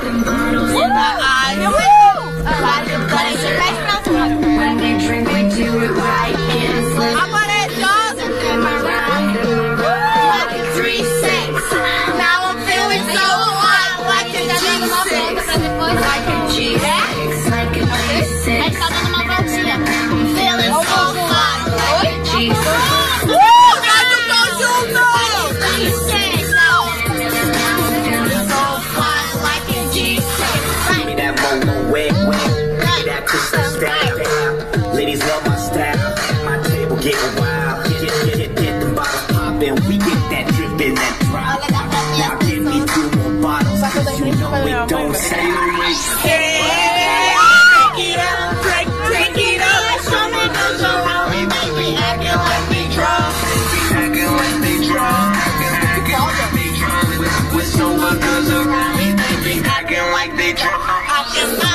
them bottles that drip in that drop. Now give me two more bottles, you know it don't say like it up, break, it up. Show me, don't show we make me acting like they drunk. Acting like they drunk. Acting like they drunk. With, with sober around me, they be acting like they drunk.